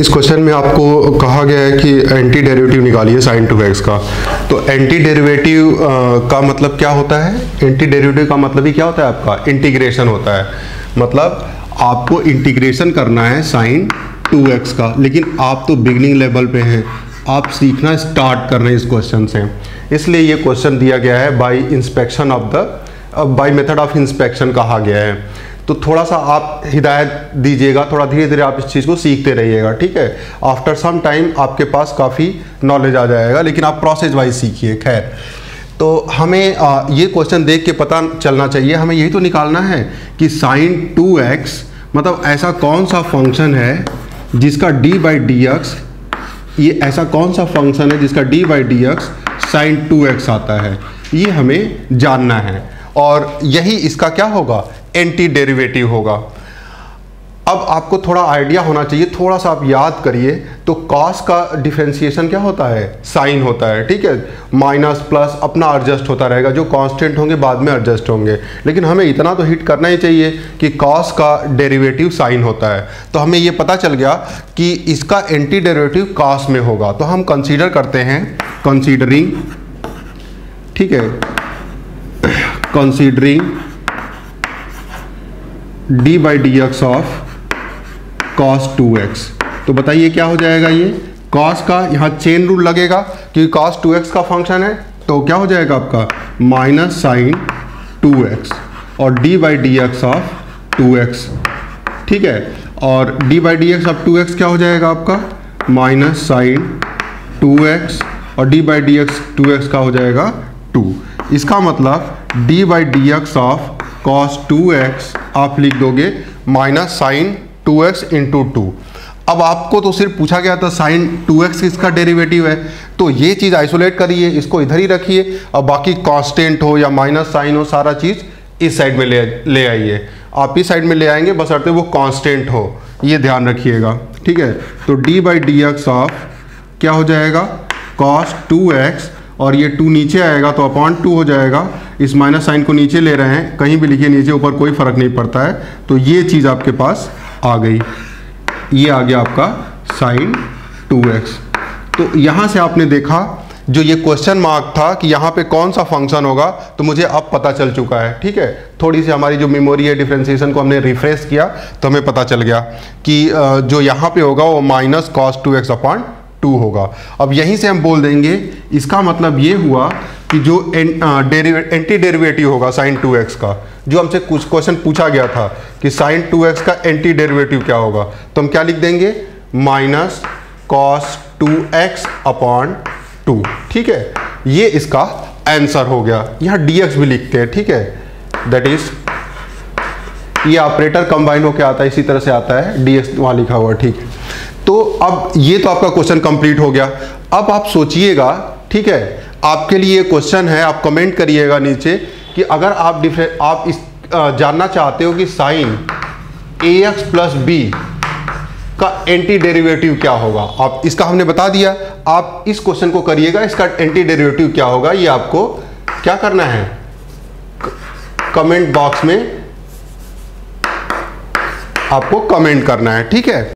इस क्वेश्चन में आपको कहा गया है कि एंटी डेरिवेटिव निकालिए साइन टू एक्स का। तो एंटी डेरिवेटिव का मतलब क्या होता है? एंटी डेरिवेटिव का मतलब ही क्या होता है आपका? इंटीग्रेशन होता है। मतलब आपको इंटीग्रेशन करना है साइन टू एक्स का। लेकिन आप तो बिगनिंग लेवल पे हैं। आप सीखना स्टार्ट कर रहे हैं इस क्वेश्चन से। इसलिए ये क्वेश्चन दिया गया है by inspection of the by method of inspection कहा गया है। तो थोड़ा सा आप हिदायत दीजिएगा थोड़ा धीरे धीरे आप इस चीज़ को सीखते रहिएगा ठीक है? आफ्टर सम टाइम आपके पास काफ़ी नॉलेज आ जाएगा लेकिन आप प्रोसेस वाइज सीखिए खैर। तो हमें आ, ये क्वेश्चन देख के पता चलना चाहिए हमें यही तो निकालना है कि साइन टू एक्स मतलब ऐसा कौन सा फ़ंक्शन है जिसका डी बाई डी एक्स ये ऐसा कौन सा फ़ंक्शन है जिसका d by d x sine two x आता है। ये हमें जानना है। और यही इसका क्या होगा? एंटी डेरिवेटिव होगा। अब आपको थोड़ा आइडिया होना चाहिए, थोड़ा सा आप याद करिए तो कॉस का डिफ्रेंसिएशन क्या होता है? साइन होता है, ठीक है? माइनस प्लस अपना एडजस्ट होता रहेगा, जो कांस्टेंट होंगे बाद में एडजस्ट होंगे। लेकिन हमें इतना तो हिट करना ही चाहिए कि कॉस का डेरिवेटिव साइन होता है। तो हमें ये पता चल गया कि इसका एंटी डेरिवेटिव कॉस में होगा। तो हम कंसीडर करते हैं कंसीडरिंग ठीक है? Considering d by d x of cos two x तो बताइए क्या हो जाएगा ये? कॉस का यहाँ चेन रूल लगेगा, क्योंकि कॉस टू एक्स का फ़ंक्शन है तो क्या हो जाएगा आपका? माइनस साइन टू एक्स और d by d x of two x ठीक है? और d by d x of two x क्या हो जाएगा आपका? माइनस साइन टू एक्स और d by d x two x का हो जाएगा टू इसका मतलब d by d x of cos two x आप लिख दोगे minus sine two x into two अब आपको तो सिर्फ़ पूछा गया था साइन टू एक्स किसका डेरिवेटिव है तो ये चीज़ आइसोलेट करिए, इसको इधर ही रखिए, और बाकी कांस्टेंट हो या माइनस साइन हो, सारा चीज़ इस साइड में ले ले आइए। आप इस साइड में ले आएँगे, बस अर्थ वो कांस्टेंट हो, ये ध्यान रखिएगा, ठीक है? तो d by d x of क्या हो जाएगा? कॉस टू एक्स और ये टू नीचे आएगा तो अपॉन टू हो जाएगा इस माइनस साइन को नीचे ले रहे हैं, कहीं भी लिखिए, नीचे ऊपर कोई फ़र्क नहीं पड़ता है। तो ये चीज़ आपके पास आ गई। ये आ गया आपका साइन टू एक्स। तो यहाँ से आपने देखा, जो ये क्वेश्चन मार्क था कि यहाँ पे कौन सा फ़ंक्शन होगा तो मुझे अब पता चल चुका है, ठीक है? थोड़ी सी हमारी जो मेमोरी है डिफ्रेंसिएशन को हमने रिफ्रेश किया तो हमें पता चल गया कि जो यहाँ पे होगा, वो minus cos two x upon two होगा। अब यहीं से हम बोल देंगे, इसका मतलब ये हुआ कि जो एंटी डेरिवेटिव होगा साइन टू एक्स का, जो हमसे कुछ क्वेश्चन पूछा गया था कि साइन टू एक्स का एंटी डेरिवेटिव क्या होगा तो हम क्या लिख देंगे? Minus cos two x upon two ठीक है? ये इसका आंसर हो गया। यहाँ डी भी लिखते हैं, ठीक है? दैट इज़ ये ऑपरेटर कंबाइन होकर आता है, इसी तरह से आता है एक्स वहाँ लिखा हुआ, ठीक तो अब ये तो आपका क्वेश्चन कंप्लीट हो गया। अब आप सोचिएगा, ठीक है? आपके लिए क्वेश्चन है, आप कमेंट करिएगा नीचे कि अगर आप डिफरेंट आप इस जानना चाहते हो कि sine a x plus b का एंटी डेरिवेटिव क्या होगा। आप इसका हमने बता दिया। आप इस क्वेश्चन को करिएगा, इसका एंटी डेरिवेटिव क्या होगा, ये आपको क्या करना है? कमेंट बॉक्स में आपको कमेंट करना है, ठीक है?